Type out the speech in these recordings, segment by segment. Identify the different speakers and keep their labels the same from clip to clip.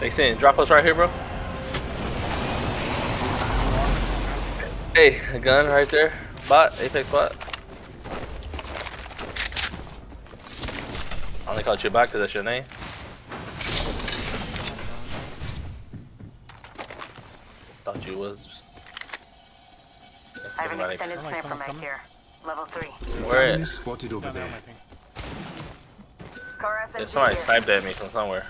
Speaker 1: They saying drop us right here, bro. Hey, a gun right there. Bot, Apex bot. I only called you back because that's your name. Thought you was.
Speaker 2: I have an extended
Speaker 3: Sound
Speaker 2: sniper
Speaker 3: someone's
Speaker 2: mag here. Level 3.
Speaker 1: Where
Speaker 4: Enemy
Speaker 1: it?
Speaker 4: spotted over
Speaker 3: there,
Speaker 4: there.
Speaker 3: my ping.
Speaker 2: Car
Speaker 1: Yeah, somebody sniped at me from somewhere.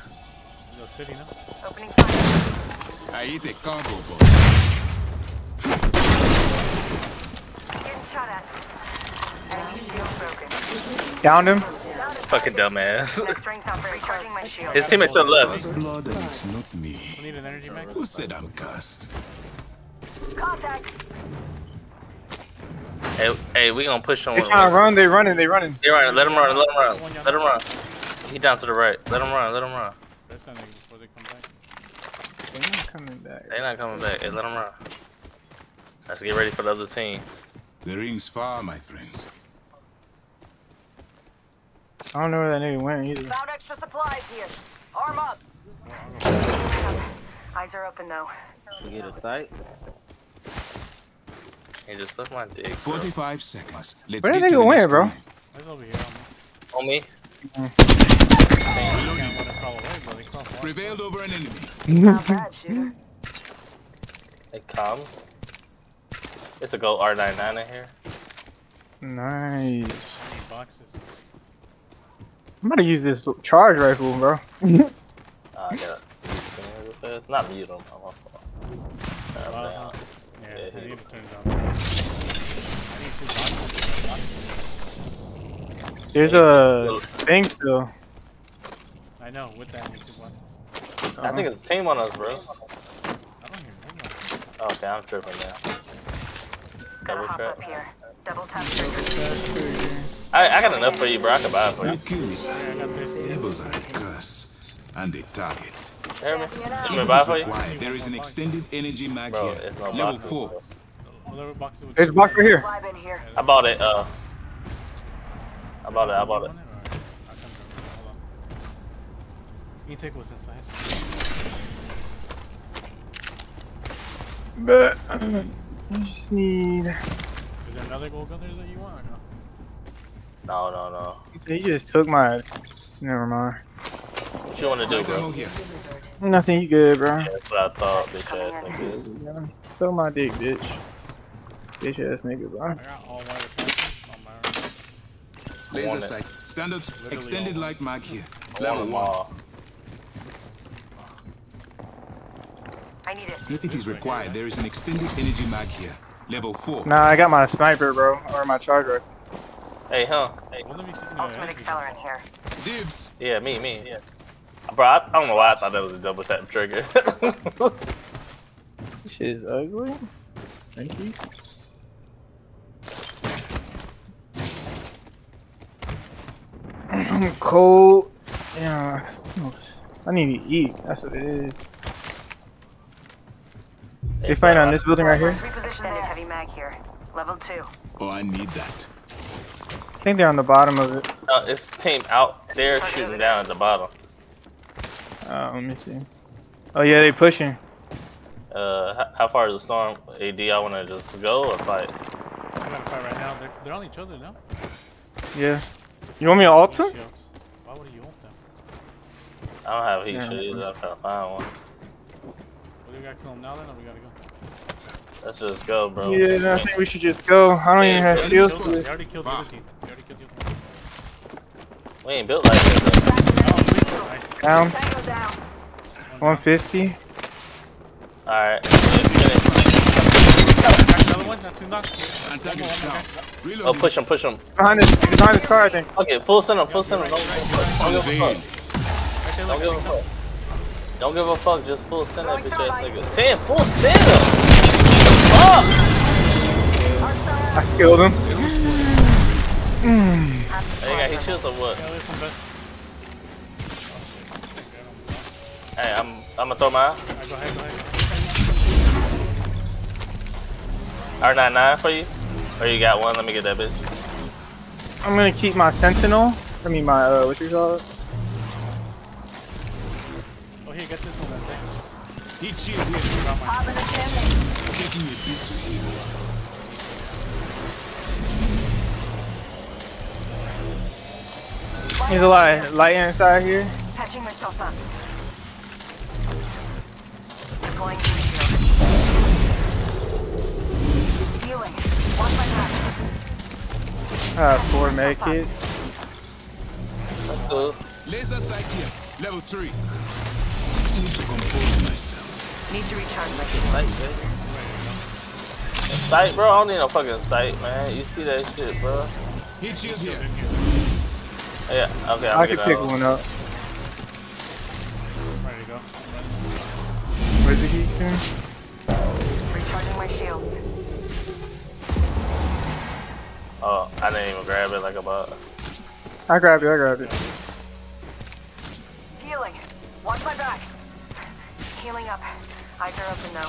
Speaker 3: In the city now.
Speaker 2: Opening fire.
Speaker 4: I hit a cargo boat.
Speaker 2: Getting shot at. Enemy shield broken.
Speaker 5: Downed him.
Speaker 1: Fucking dumbass.
Speaker 2: Next ring's not very charging.
Speaker 1: His teammate's to the left.
Speaker 4: Blood and it's not
Speaker 3: I
Speaker 4: me.
Speaker 3: need an energy mag.
Speaker 4: Who said I'm cursed?
Speaker 2: Contact.
Speaker 1: Hey, hey, we gonna push him.
Speaker 5: They trying to run. They running. They running.
Speaker 1: They run. Let him run. Let him run. Let him run. He down to the right. Let him run. Let him run.
Speaker 3: That's not before they come back.
Speaker 5: They not coming back.
Speaker 1: They're not coming back. Hey, let them run. Let's get ready for the other team.
Speaker 4: The ring's far, my friends.
Speaker 5: I don't know where that nigga went either.
Speaker 2: Found extra supplies here. Arm up. Eyes are open though.
Speaker 6: We get a sight.
Speaker 1: He just sucked my dick. Bro.
Speaker 4: 45 seconds. Let's
Speaker 5: Where
Speaker 4: get
Speaker 5: did
Speaker 4: to
Speaker 5: they
Speaker 4: the
Speaker 5: go
Speaker 4: next
Speaker 5: bro?
Speaker 4: round.
Speaker 3: That's over here. I'm
Speaker 1: On me.
Speaker 3: can't let it crawl away, bro. They cross water.
Speaker 4: Prevailed over an enemy.
Speaker 2: Not bad.
Speaker 1: It comes. It's a gold R99 in here.
Speaker 5: Nice.
Speaker 3: I need boxes.
Speaker 5: I'm about to use this charge rifle, bro.
Speaker 1: Uh, I gotta mute some real. Not mute him. I'm off. Uh,
Speaker 3: huh? Yeah,
Speaker 1: Yeah,
Speaker 3: I need to turn down. I need two boxes.
Speaker 5: There's a thing still.
Speaker 3: I know, with that, I need two boxes.
Speaker 1: I think it's a team on us, bro.
Speaker 3: I don't even know.
Speaker 1: Okay, I'm tripping now. Double
Speaker 2: hop
Speaker 1: trap.
Speaker 2: up here. Double tap trigger.
Speaker 1: I, I got enough for you, bro. I can buy it for you.
Speaker 4: You kill me.
Speaker 3: Yeah, I got this.
Speaker 4: Devils are a curse. And a target.
Speaker 1: Hear me?
Speaker 2: Champing it up.
Speaker 1: You want me buy it for you?
Speaker 4: There is an extended energy mag
Speaker 1: Bro,
Speaker 4: here.
Speaker 1: it's no
Speaker 4: Level
Speaker 1: boxes,
Speaker 4: 4.
Speaker 1: bro.
Speaker 3: Whatever
Speaker 5: There's a box right here.
Speaker 2: Live in here.
Speaker 1: I bought it. Uh, I bought it. I bought it.
Speaker 3: You can take what's inside.
Speaker 5: But I just need.
Speaker 3: Is there another gold gun there that you want or no?
Speaker 1: No, no, no.
Speaker 5: He just took my. Never mind.
Speaker 1: What you want to do, bro?
Speaker 5: Nothing. You good, bro?
Speaker 1: Yeah, that's what I thought, bitch ass nigga.
Speaker 5: Yeah. Suck my dick, bitch. Bitch ass nigga, bro.
Speaker 3: I got all white my
Speaker 4: Laser sight. Standard
Speaker 3: Literally
Speaker 4: extended
Speaker 3: all.
Speaker 4: light mag here. Level
Speaker 1: want them
Speaker 4: 1.
Speaker 1: all.
Speaker 2: I need it.
Speaker 4: If it is required, there is an extended energy mag here. Level 4.
Speaker 5: Nah, I got my sniper, bro, or my charger.
Speaker 1: Hey, huh? Hey,
Speaker 3: One of these is
Speaker 2: Ultimate accelerant here.
Speaker 4: Dibs.
Speaker 1: yeah, me, me, yeah. Bro, I, I don't know why I thought that was a double tap trigger.
Speaker 5: This shit is ugly. Thank you. I'm cold. Yeah, I need to eat. That's what it is. They fighting on this building right here.
Speaker 2: Heavy mag here. Level 2.
Speaker 4: Oh, I need that.
Speaker 5: I think they're on the bottom of it.
Speaker 1: Uh, it's team out there shooting down at the bottom.
Speaker 5: Uh, let me see. Oh yeah, they pushing.
Speaker 1: Uh, how, how far is the storm? AD, I want to just go or fight?
Speaker 3: I'm gonna fight right now. They're, they're on each other now.
Speaker 5: Yeah. You want me to ult them?
Speaker 3: Why would you ult them?
Speaker 1: I don't have heat
Speaker 5: Yeah.
Speaker 1: shit either. I gotta find one.
Speaker 3: Well, we gotta kill them now then, or we gotta go?
Speaker 1: Let's just go, bro.
Speaker 5: Yeah, I think we should just go. I don't even have shields. For this.
Speaker 3: They already killed the other team. They already killed the other team.
Speaker 1: We ain't built like this.
Speaker 3: Nice.
Speaker 5: Down. 150.
Speaker 1: Alright.
Speaker 3: Knock another one. That's two knocks. One more,
Speaker 4: Antagonist
Speaker 3: one more,
Speaker 4: down.
Speaker 1: Oh, push him, push him.
Speaker 5: Behind this, behind this car, I think.
Speaker 1: Okay, full send him, full send him. Don't, don't give a fuck. Don't give
Speaker 3: I
Speaker 1: a
Speaker 3: think
Speaker 1: fuck. Don't give a fuck. Just full send that bitch ass nigga. Send, full send him. Fuck.
Speaker 5: I killed him.
Speaker 1: Hey, got his shields or what?
Speaker 3: Yeah, there's some best.
Speaker 1: Hey, I'm, I'm gonna throw mine.
Speaker 3: Alright, go ahead, go ahead.
Speaker 1: R99 for you. Or you got one? Let me get that bitch.
Speaker 5: I'm gonna keep my sentinel. I mean my uh, what you call it?
Speaker 3: Oh, here, get this one then. Take
Speaker 4: Heat shield here.
Speaker 3: Got my
Speaker 2: Pop in the chimney.
Speaker 4: Taking a bit to heal.
Speaker 5: There's a lot of light inside here.
Speaker 2: Patching myself up. Deploying heat shield. Healing. Watch my back.
Speaker 5: I have four med kits.
Speaker 1: That's cool.
Speaker 4: Laser sight here. Level 3. Need to
Speaker 2: recharge my
Speaker 1: Sight, baby. Sight, bro. I don't need no fucking sight, man. You see that shit, bro.
Speaker 4: Heat shield here.
Speaker 1: Yeah. Okay. I'll
Speaker 5: I can pick
Speaker 1: out.
Speaker 5: one up.
Speaker 3: ready to go.
Speaker 5: Where's the heat gun?
Speaker 2: Recharging my shields.
Speaker 1: Oh, I didn't even grab it like a bug.
Speaker 5: I grabbed it, I grabbed it.
Speaker 2: Healing. Watch my back. Healing up. Eyes are open though.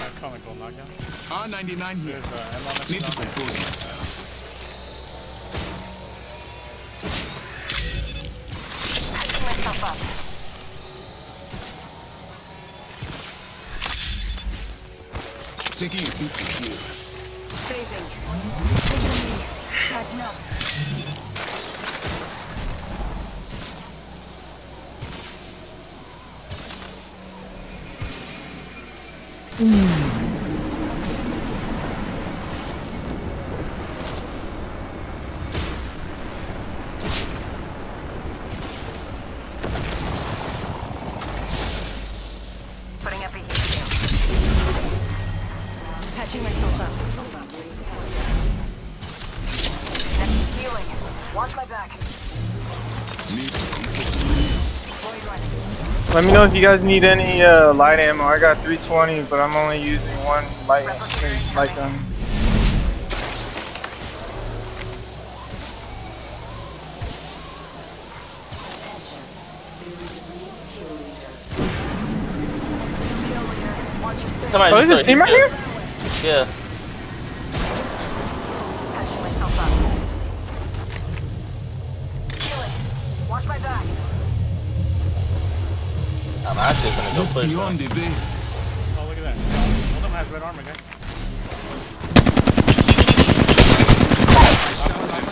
Speaker 3: That's comical knockdown.
Speaker 4: R99 here.
Speaker 3: Uh,
Speaker 4: Need to
Speaker 3: to me.
Speaker 4: compose myself.
Speaker 2: Patching myself up.
Speaker 4: Taking a bit to heal.
Speaker 2: Phasing. Catching up. Putting up Healing. Watch my back.
Speaker 5: Let me know if you guys need any uh, light ammo. I got 320, but I'm only using one light light gun.
Speaker 2: Six.
Speaker 1: Somebody
Speaker 5: Oh, is a team right here?
Speaker 1: Yeah. I'm actually gonna go
Speaker 4: Look
Speaker 1: push.
Speaker 4: beyond the veil.
Speaker 3: Oh, look at that. One of them has red armor, guys.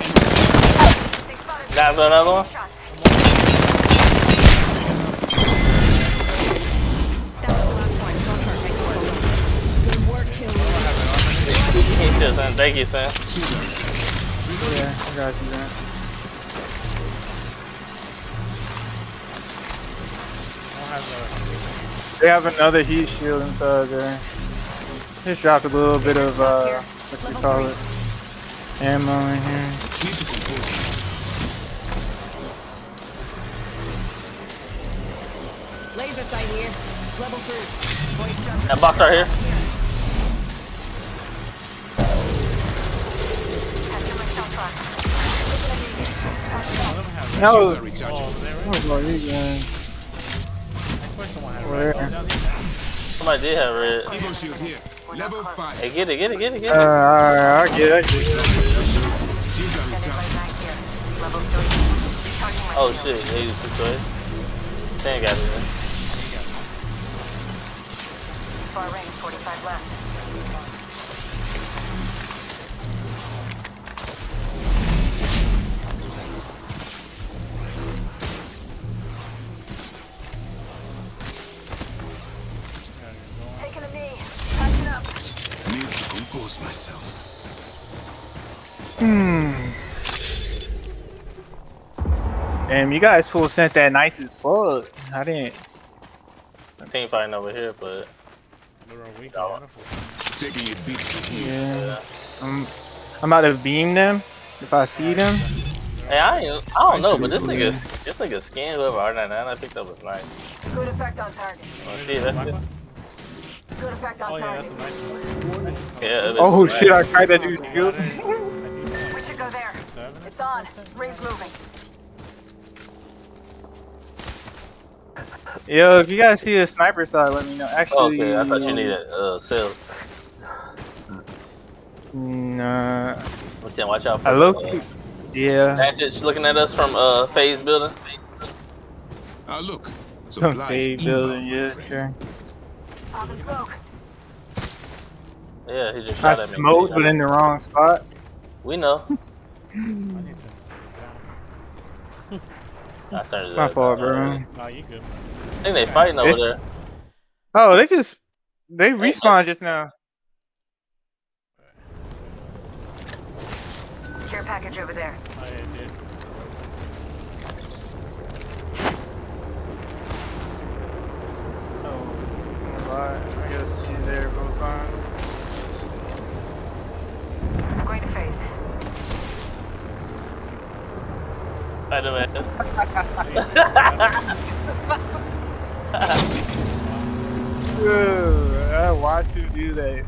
Speaker 2: They spotted
Speaker 1: Got another one?
Speaker 2: shots. That was the last one. Don't hurt. Nice work. Good work, Killian.
Speaker 1: He just saying, thank you, Sam.
Speaker 5: Yeah, I got you that.
Speaker 3: One
Speaker 5: They have another heat shield inside there. Just dropped a little bit of uh, what you call it, ammo in here.
Speaker 4: Need to compose myself.
Speaker 2: Laser sight here. Level three. Void jump.
Speaker 1: That box right here.
Speaker 2: Patching myself up.
Speaker 3: One of them has red.
Speaker 5: That
Speaker 4: Shields
Speaker 5: was,
Speaker 4: are recharging.
Speaker 3: Oh, there,
Speaker 5: that
Speaker 3: right?
Speaker 5: Was like, you guys.
Speaker 3: I swear someone has red.
Speaker 1: Somebody did have red.
Speaker 4: Evo shield here. Level 5.
Speaker 1: Hey, get it, get it, get it, get
Speaker 5: Uh,
Speaker 1: it.
Speaker 5: alright, I get it, I get it.
Speaker 4: Shields are
Speaker 2: Standing
Speaker 4: recharging.
Speaker 2: right back here. Level three. Recharging
Speaker 1: Oh shit, they used to choice. Sam got it. Man.
Speaker 2: Far range. 45 left.
Speaker 5: Damn, you guys full sent that nice as fuck. I didn't.
Speaker 1: Team fighting over here, but
Speaker 3: They're a weak
Speaker 1: Oh.
Speaker 3: beautiful.
Speaker 4: Taking a bit.
Speaker 5: Yeah. I'm, I'm about to beam them if I see them.
Speaker 1: hey, I I don't know, but this
Speaker 4: Actually,
Speaker 1: nigga, this nigga skin whoever R99 I picked up was nice.
Speaker 2: Good effect on target.
Speaker 1: Oh shit, that's it.
Speaker 2: Good effect on
Speaker 3: Oh, yeah,
Speaker 2: target.
Speaker 3: that's a nice one.
Speaker 1: Yeah.
Speaker 5: Oh
Speaker 1: was
Speaker 5: shit, I tried that dude's shield.
Speaker 3: got it. I do
Speaker 2: We should go there. It's on. Ring's moving.
Speaker 5: Yo, if you guys see a sniper side, let me know. Actually,
Speaker 1: Okay, I thought you needed uh sales.
Speaker 5: Nah,
Speaker 1: Let's see, watch out for
Speaker 5: I look.
Speaker 1: uh,
Speaker 5: Yeah.
Speaker 1: Vantage looking at us from uh phase building.
Speaker 4: Ah, look.
Speaker 5: Some
Speaker 4: Supplies
Speaker 5: fade building, yeah,
Speaker 4: friend.
Speaker 5: sure.
Speaker 6: Popping smoke.
Speaker 1: Yeah, he just
Speaker 5: I
Speaker 1: shot at me.
Speaker 5: smoked, but in the wrong spot.
Speaker 1: We know.
Speaker 3: I need to sit
Speaker 1: I turned it
Speaker 5: My fault, bro.
Speaker 3: down. Nah, you good, man.
Speaker 1: Think they fighting over
Speaker 5: It's-
Speaker 1: there.
Speaker 5: Oh, they just they respawned just now.
Speaker 6: Care package over there.
Speaker 3: I did.
Speaker 5: Oh, I guess she's there both times.
Speaker 6: I'm going to phase.
Speaker 1: Spider-Man.
Speaker 5: Ugh, I watched you do that.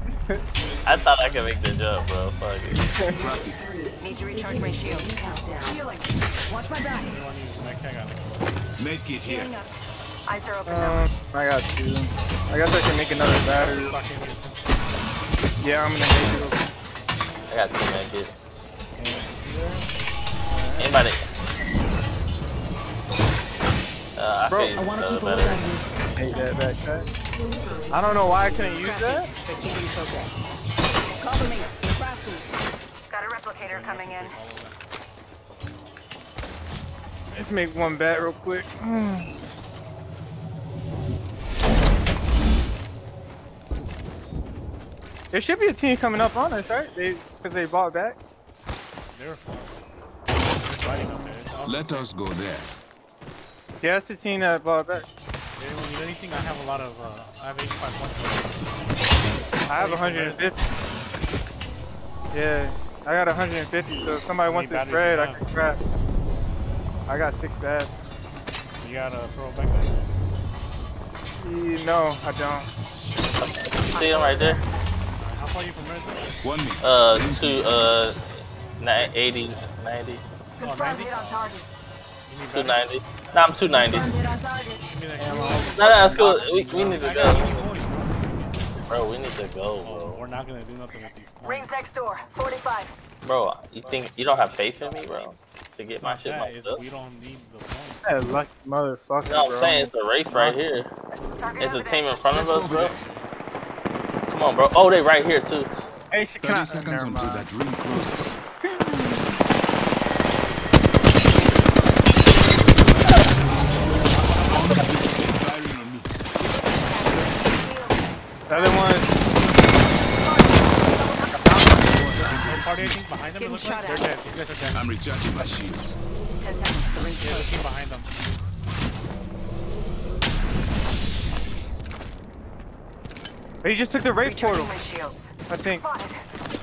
Speaker 1: I thought I could make the jump, bro. Fuck it.
Speaker 6: Need to recharge my shields. Healing. Watch my back.
Speaker 3: You want to use mech? I got it.
Speaker 4: Medkit here.
Speaker 6: Eyes are open now.
Speaker 5: Um, I got two. I guess I can make another battery. Yeah, I'm gonna make it.
Speaker 1: I got two man kids. Anybody? Uh, I
Speaker 5: Bro,
Speaker 1: think
Speaker 5: I
Speaker 2: Want to
Speaker 1: uh,
Speaker 2: keep a
Speaker 1: better.
Speaker 2: look on you.
Speaker 5: Hate that backpack. I don't know why I couldn't use that.
Speaker 2: But keep me focused. Cover me.
Speaker 6: Got a replicator coming in.
Speaker 5: Let's make one bat real quick. There should be a team coming up on us, right? They because they bought back.
Speaker 3: They were fun. They're fighting up there.
Speaker 4: Let us go there.
Speaker 5: Yeah, that's the team that bought back.
Speaker 3: Anyone need anything, I have a lot of, uh, I have 85 points.
Speaker 5: I have 150. Yeah, I got 150. So if somebody wants
Speaker 3: many
Speaker 5: to
Speaker 3: batteries
Speaker 5: spread, I can grab. I got six bats.
Speaker 3: You got a throw back there?
Speaker 5: No, I don't.
Speaker 1: See him right there?
Speaker 3: How far are you from Red
Speaker 4: One minute.
Speaker 1: Uh, to uh, ni- 80, 90,
Speaker 3: Oh,
Speaker 6: Confirmed
Speaker 3: 90?
Speaker 6: hit on target.
Speaker 3: You need batteries?
Speaker 1: 290. Nah, I'm 290.
Speaker 6: Confirmed hit on target.
Speaker 3: Give me that
Speaker 5: Ammo.
Speaker 3: shit.
Speaker 1: No, no, that's cool. We, we need to go.
Speaker 3: bro.
Speaker 1: Bro, we need to go,
Speaker 3: Oh,
Speaker 1: bro.
Speaker 3: we're not gonna do nothing with these points.
Speaker 6: Rings next door. 45.
Speaker 1: Bro, you think you don't have faith in me, bro? To get my
Speaker 3: Not
Speaker 1: shit
Speaker 3: that,
Speaker 1: marked
Speaker 3: it's
Speaker 1: up?
Speaker 3: we don't need the points.
Speaker 5: That lucky motherfucker.
Speaker 1: No, I'm
Speaker 5: bro.
Speaker 1: saying it's a race right here. It's a team in front of
Speaker 4: Let's
Speaker 1: bro. Come on, bro. Oh, they right here too.
Speaker 5: Hey, she
Speaker 4: 30 seconds until that ring closes.
Speaker 5: The other one.
Speaker 3: Third I think, behind them, it
Speaker 6: Getting shot
Speaker 3: like. They're dead. These guys are dead.
Speaker 4: I'm recharging my shields.
Speaker 6: 10 seconds. The rings
Speaker 3: Yeah, the team behind them.
Speaker 5: They just took the Wraith portal.
Speaker 6: Recharging my shields.
Speaker 5: I think.
Speaker 6: Spotted.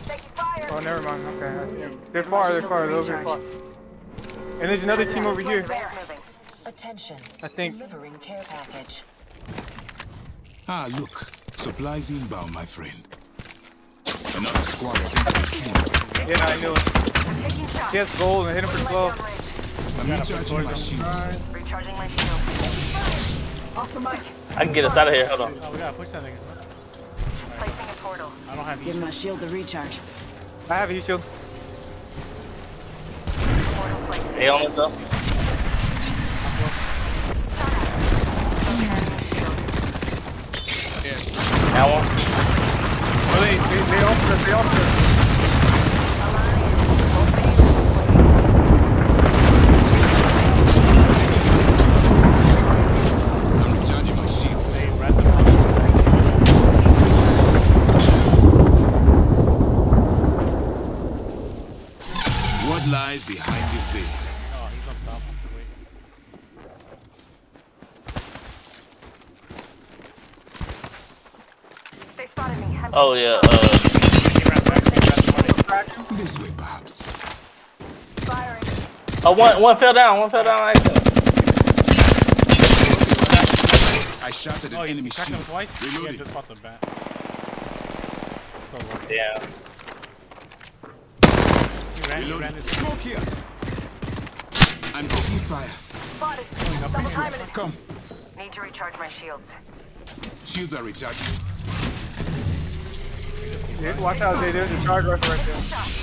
Speaker 6: Taking fire.
Speaker 5: Oh, never mind. Okay, I see 'em. They're far. They're far. They're far. And there's another team over here.
Speaker 7: Attention.
Speaker 5: I think-
Speaker 7: Delivering care package.
Speaker 4: Ah, look. Supplies inbound, my friend. Another squad has entered the scene.
Speaker 5: Yeah, I knew it.
Speaker 6: I'm taking shots.
Speaker 5: He has gold and hit him for 12.
Speaker 4: I'm recharging my shields.
Speaker 6: Recharging my shield. Oscar Mike.
Speaker 1: I can get us out of here. Hold on.
Speaker 3: Oh, we gotta push that nigga.
Speaker 6: Placing a portal.
Speaker 3: I don't have
Speaker 2: Give
Speaker 3: these.
Speaker 2: my shields a recharge.
Speaker 5: I have a heat shield.
Speaker 6: Portal placed.
Speaker 1: They on it though.
Speaker 6: The.
Speaker 4: Yes.
Speaker 1: One.
Speaker 5: Oh, they, they, they offered. They offered.
Speaker 4: This way, perhaps.
Speaker 6: Firing.
Speaker 1: oh, one one fell down. One fell down. Right.
Speaker 4: I shot at an
Speaker 3: Oh,
Speaker 4: enemy
Speaker 3: cracked him
Speaker 4: shield.
Speaker 3: twice? Yeah,
Speaker 4: Reloading.
Speaker 3: just bought the bat. So,
Speaker 1: Yeah.
Speaker 3: he ran, he ran his...
Speaker 4: Smoke here. I'm taking fire.
Speaker 6: Spotted. Double timing it.
Speaker 4: Come.
Speaker 6: Need to recharge my shields.
Speaker 4: Shields are recharging.
Speaker 5: Yeah, watch out, Zay. There's a charge right there.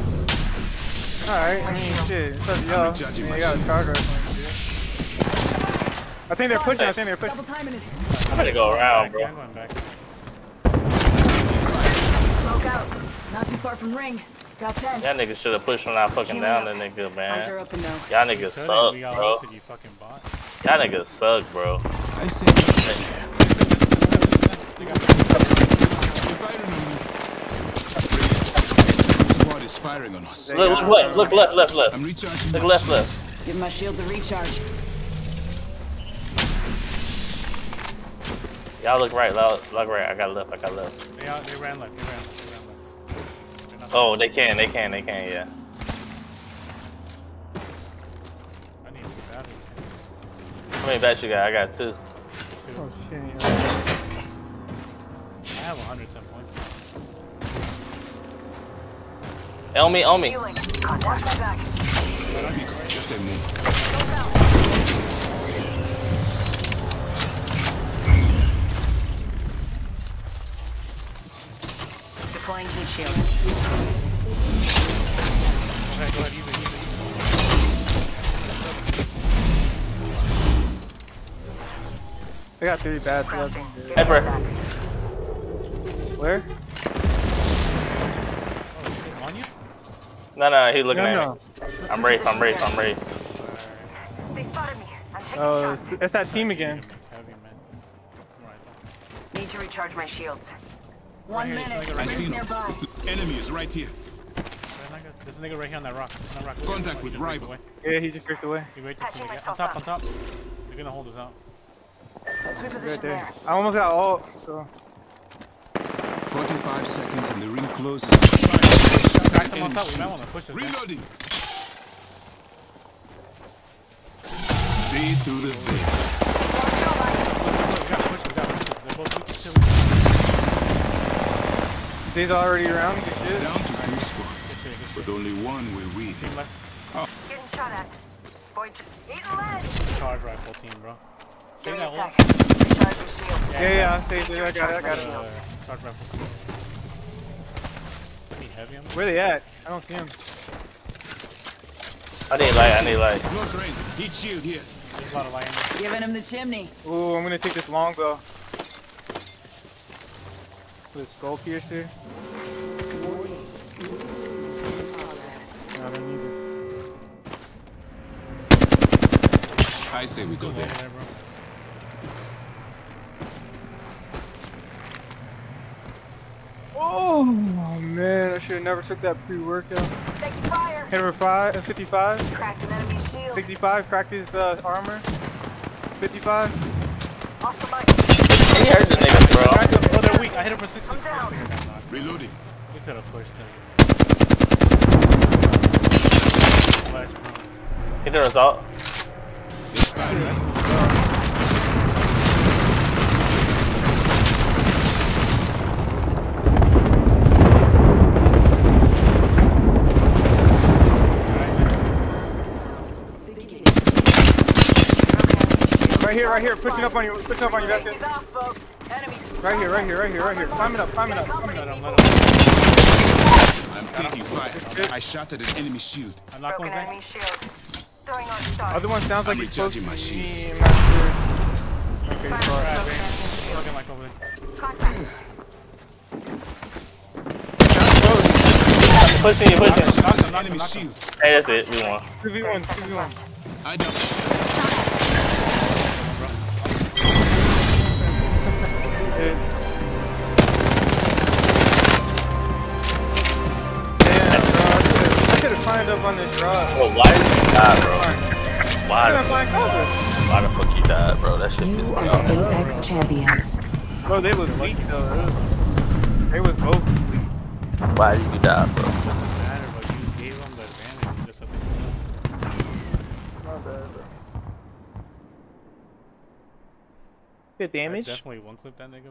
Speaker 5: Alright, I mean, shit. It's up to y'all. I mean,
Speaker 4: my
Speaker 5: got a
Speaker 4: shoes.
Speaker 5: charger or something, shit. I think they're pushing. I think they're pushing.
Speaker 2: Double timing it.
Speaker 1: I'm gonna go around,
Speaker 3: Back, I'm
Speaker 1: bro.
Speaker 3: going back.
Speaker 6: Smoke out.
Speaker 2: Not too far from ring. Got 10.
Speaker 1: Y'all niggas should have pushed when I fucking down that nigga,
Speaker 2: Eyes are
Speaker 1: man. Y'all niggas suck, bro.
Speaker 3: you fucking bot.
Speaker 1: Y'all niggas suck, bro.
Speaker 4: I say
Speaker 3: They got
Speaker 4: Firing on me. Brilliant. Squad is firing on us.
Speaker 1: Look, look, left, look, left, left, left.
Speaker 4: I'm recharging
Speaker 1: Look left, left.
Speaker 2: Give my shields a recharge.
Speaker 1: Y'all look right, look, look right. I got left, I got left.
Speaker 3: They, out, they ran left. They ran left, they ran left.
Speaker 1: Oh, they can, they can, they can, yeah.
Speaker 3: I need batteries.
Speaker 1: How many bats you got? I got two.
Speaker 5: Oh, shit.
Speaker 3: I have 110 points.
Speaker 1: On me, on me.
Speaker 6: Healing. Watch my back.
Speaker 4: Just a move.
Speaker 6: Deploying heat shield.
Speaker 3: Okay, go ahead. Use it. Use it. Use
Speaker 5: They got three bats left.
Speaker 1: Edward.
Speaker 5: Where?
Speaker 3: it. Oh, shit. On you?
Speaker 1: No, no, he's looking
Speaker 5: No,
Speaker 1: at
Speaker 5: no.
Speaker 1: me. I'm Rafe, I'm Rafe, I'm Rafe.
Speaker 6: Oh, they spotted me. I'm taking
Speaker 5: Oh,
Speaker 6: shots.
Speaker 5: it's- it's that team again.
Speaker 3: Heavy, man.
Speaker 6: Need to recharge my shields.
Speaker 2: One
Speaker 3: here,
Speaker 2: minute.
Speaker 3: there's
Speaker 4: I see
Speaker 2: Ring's
Speaker 4: them.
Speaker 2: nearby.
Speaker 4: Enemy is right here.
Speaker 3: There's a nigga- There's a nigga right here on that rock. On that rock.
Speaker 4: Contact
Speaker 3: He
Speaker 4: with
Speaker 3: just breaks
Speaker 4: rival.
Speaker 3: away.
Speaker 5: Yeah, he just drifted away.
Speaker 3: He right
Speaker 6: Patching
Speaker 3: there. On
Speaker 6: myself
Speaker 3: top, on top. They're gonna hold us out.
Speaker 6: Let's
Speaker 5: Right there.
Speaker 6: there.
Speaker 5: I almost got all. So
Speaker 4: 45 seconds and the ring closes.
Speaker 3: Crack them on top. We might wanna push this. man.
Speaker 4: Reloading. See through the veil.
Speaker 3: We push. We push.
Speaker 5: These already around. Good.
Speaker 4: Down to two squads,
Speaker 3: Good shit, good
Speaker 4: but only one will win.
Speaker 3: Team left.
Speaker 6: Getting shot at. Boy, eating lead.
Speaker 3: Charge rifle team, bro.
Speaker 6: Give
Speaker 3: Save
Speaker 6: me a
Speaker 3: that
Speaker 6: sec.
Speaker 3: ult.
Speaker 6: Recharge.
Speaker 5: Yeah, yeah. I saved it. I got it. I got it.
Speaker 3: Charge rifle. Any heavy on
Speaker 5: Where they at? I don't see them.
Speaker 1: I need light, I need light.
Speaker 4: Close range. Heat shield here.
Speaker 3: There's a lot of light in there.
Speaker 2: Giving him the chimney.
Speaker 5: Ooh, I'm gonna take this longbow. With a skull piercer. I don't need it.
Speaker 4: I say we go there.
Speaker 3: there,
Speaker 5: Oh man, I should have never took that pre-workout. Hit over five, uh, 55,
Speaker 6: Cracked an enemy shield.
Speaker 5: 65, cracked his uh, armor. 55.
Speaker 6: Off the mic.
Speaker 1: He hurt the niggas, bro.
Speaker 3: Crack them. Oh, they're weak. I hit him for 60.
Speaker 6: I'm down.
Speaker 3: This nigga got knocked.
Speaker 4: Reloading.
Speaker 3: We could have pushed him. Flash, bro.
Speaker 1: Hit the result.
Speaker 4: It's firing.
Speaker 5: Right here, right here, pushing up on you, pushing up on you, that's it.
Speaker 2: off, folks. Enemies.
Speaker 5: Right here, right here, right here, right here. Climbing up, climbing up, climbing
Speaker 3: Let
Speaker 5: up.
Speaker 3: him, let him.
Speaker 4: I'm taking fire. I shot at an enemy shield.
Speaker 3: I'm not
Speaker 6: Broken
Speaker 3: going
Speaker 6: enemy
Speaker 3: back.
Speaker 6: shield. Throwing arc stars.
Speaker 5: Other one sounds like he's close to
Speaker 4: my
Speaker 5: me.
Speaker 4: shields.
Speaker 5: I'm not sure. Okay, far.
Speaker 6: broken enemy shield.
Speaker 3: Fucking like over there.
Speaker 6: Contact.
Speaker 1: Pushing you, pushing.
Speaker 3: Knock him, knock him,
Speaker 4: Enemy
Speaker 3: knock him.
Speaker 4: shield.
Speaker 1: Hey, that's it, we won.
Speaker 5: 2v1, 2v1.
Speaker 4: I double.
Speaker 5: Should have climbed up on this rock.
Speaker 1: Bro, why did you die, bro? Why
Speaker 5: couldn't
Speaker 1: the,
Speaker 5: find
Speaker 1: why the fuck you died, bro? That shit pissed me off.
Speaker 7: Apex champions.
Speaker 5: Bro, they was weak though. They was both weak.
Speaker 1: Why did you die, bro?
Speaker 3: Doesn't matter, but you gave him the advantage. You just have to
Speaker 5: My bad, bro. Good
Speaker 3: I
Speaker 5: damage.
Speaker 3: definitely one clip that nigga.